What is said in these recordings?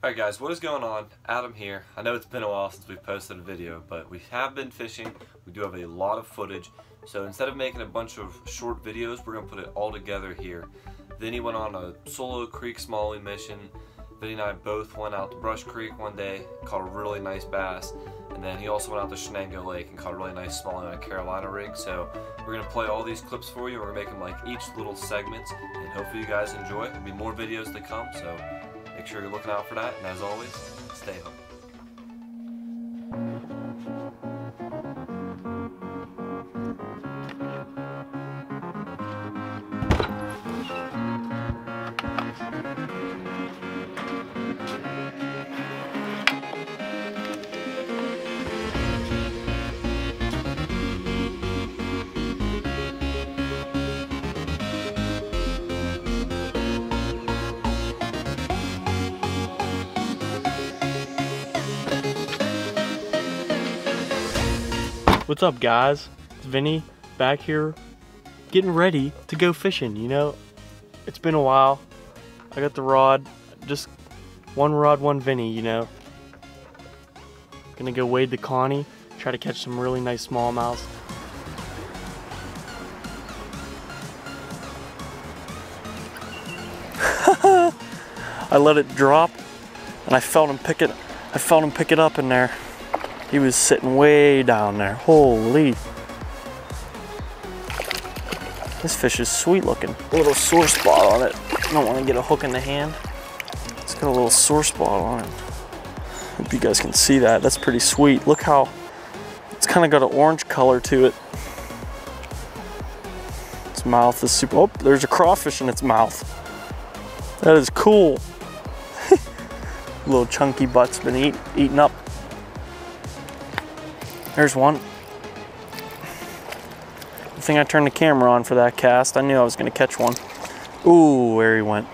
Alright guys, what is going on? Adam here. I know it's been a while since we've posted a video, but we have been fishing. We do have a lot of footage. So instead of making a bunch of short videos, we're going to put it all together here. Vinny went on a solo creek smallie mission. Vinny and I both went out to Brush Creek one day, caught a really nice bass. And then he also went out to Shenango Lake and caught a really nice smallie on a Carolina rig. So we're going to play all these clips for you. We're going to make them like each little segment. And hopefully you guys enjoy. There'll be more videos to come. So Make sure you're looking out for that, and as always, stay home. What's up guys? It's Vinny back here getting ready to go fishing, you know? It's been a while. I got the rod, just one rod, one Vinny, you know? Gonna go wade the Connie, try to catch some really nice smallmouths. I let it drop and I felt him pick it I felt him pick it up in there. He was sitting way down there. Holy. This fish is sweet looking. A little sore spot on it. I don't want to get a hook in the hand. It's got a little sore spot on it. Hope you guys can see that. That's pretty sweet. Look how it's kind of got an orange color to it. Its mouth is super. Oh, there's a crawfish in its mouth. That is cool. little chunky butt's been eat, eaten up there's one. I think I turned the camera on for that cast. I knew I was going to catch one. Ooh, where he went.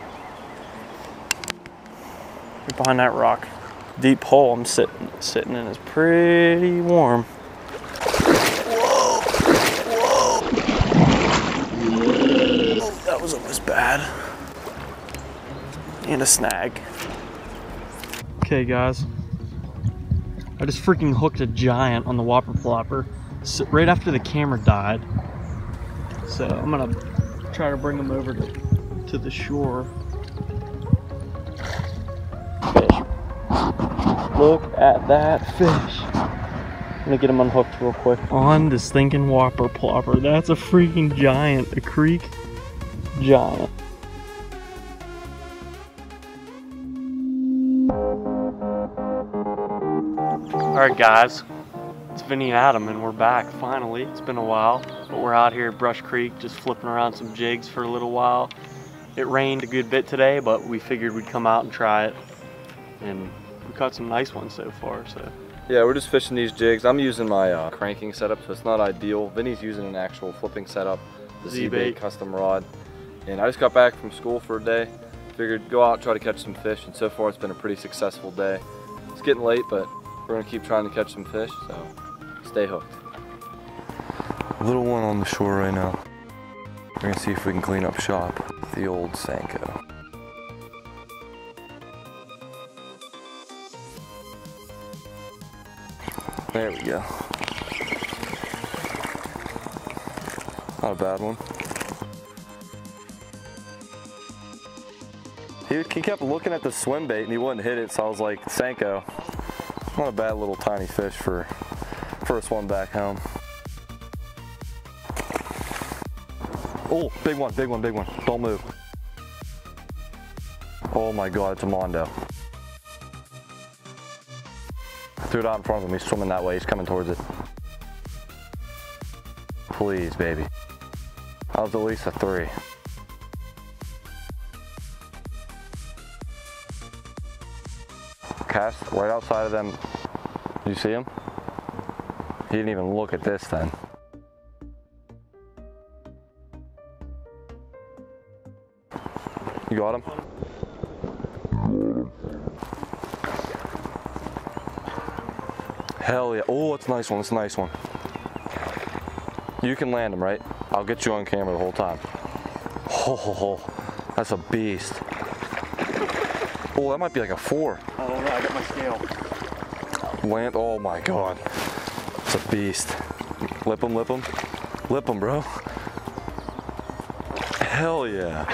Right behind that rock. Deep hole I'm sitting sitting in is pretty warm. Whoa, whoa. Oh, that was almost bad. And a snag. Okay guys, I just freaking hooked a giant on the whopper plopper so, right after the camera died. So I'm gonna try to bring him over to, to the shore. Fish. Look at that fish. I'm gonna get him unhooked real quick. On this thinking whopper plopper. That's a freaking giant. A creek giant. Alright guys, it's Vinny and Adam and we're back finally. It's been a while, but we're out here at Brush Creek just flipping around some jigs for a little while. It rained a good bit today, but we figured we'd come out and try it. And we caught some nice ones so far, so. Yeah, we're just fishing these jigs. I'm using my uh, cranking setup, so it's not ideal. Vinny's using an actual flipping setup, the Zee Bait custom rod. And I just got back from school for a day. Figured go out, try to catch some fish, and so far it's been a pretty successful day. It's getting late, but we're gonna keep trying to catch some fish, so stay hooked. Little one on the shore right now. We're gonna see if we can clean up shop the old Senko. There we go. Not a bad one. He, he kept looking at the swim bait and he wouldn't hit it, so I was like, Senko. Not a bad little tiny fish for first one back home. Oh, big one, big one, big one. Don't move. Oh my God, it's a Mondo. Threw it out in front of him. He's swimming that way. He's coming towards it. Please, baby. That was at least a three. Cast right outside of them. You see him? He didn't even look at this then. You got him? Hell yeah. Oh, it's a nice one. It's a nice one. You can land him, right? I'll get you on camera the whole time. Oh, that's a beast. Oh, that might be like a four. I don't know, I got my scale. Land. Oh my god. It's a beast. Lip him, lip him. Lip him, bro. Hell yeah.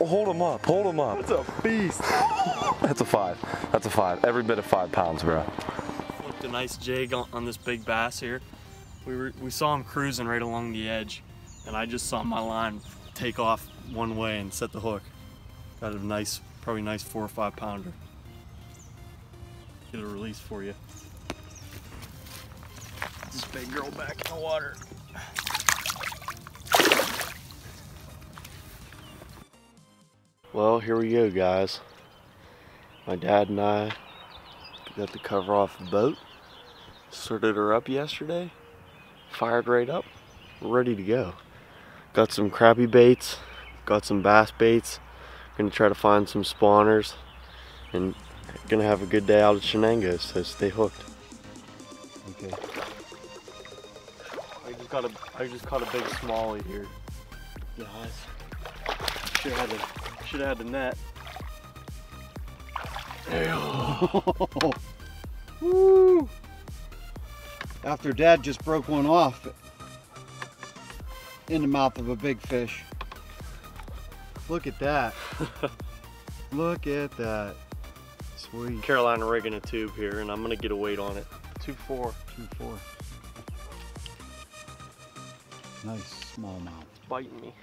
Oh, hold him up, hold him up. That's a beast. That's a five. That's a five. Every bit of five pounds, bro. Flipped a nice jig on, on this big bass here. We were we saw him cruising right along the edge, and I just saw my line take off one way and set the hook. Got a nice, probably a nice four or five pounder. Get a release for you. This big girl back in the water. Well, here we go, guys. My dad and I got the cover off the boat, sorted her up yesterday, fired right up, ready to go. Got some crappie baits, got some bass baits, gonna try to find some spawners, and gonna have a good day out at Shenango, so stay hooked. Okay. I just got a I just caught a big smallie here. Guys. Should have had a should have had the net. Woo! After Dad just broke one off in the mouth of a big fish. Look at that. Look at that. Sweet. Carolina rigging a tube here, and I'm gonna get a weight on it. Two four. Two, four. Nice smallmouth. biting me.